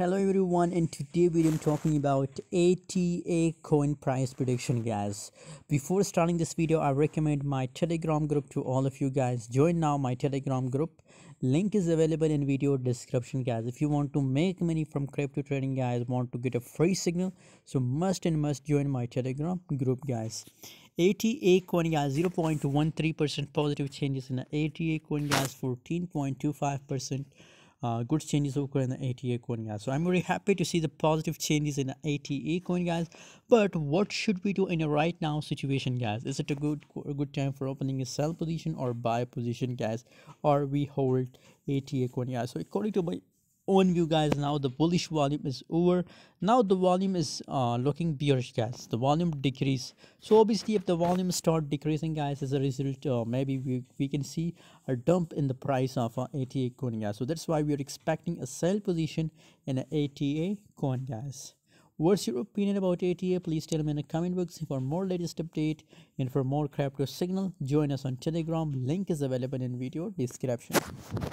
hello everyone in today video i'm talking about ata coin price prediction guys. Before starting this video i recommend my telegram group to all of you guys. Join now my telegram group. Link is available in video description guys. If you want to make money from crypto trading guys want to get a free signal so must and must join my telegram group guys. ATA coin guys 0.13 percent positive changes in the ATA coin guys 14.25 percent uh, good changes occur in the ATA coin guys. So I'm very happy to see the positive changes in the ATA coin guys. But what should we do in a right now situation guys? Is it a good a good time for opening a sell position or buy position guys? Or we hold ATA coin guys? So according to my own view guys now the bullish volume is over now the volume is uh, looking bearish guys the volume decrease so obviously if the volume start decreasing guys as a result uh, maybe we, we can see a dump in the price of uh, ATA coin guys so that's why we are expecting a sell position in an ATA coin guys What's your opinion about ATA? Please tell me in the comment box. For more latest update and for more crypto signal, join us on Telegram. Link is available in video description.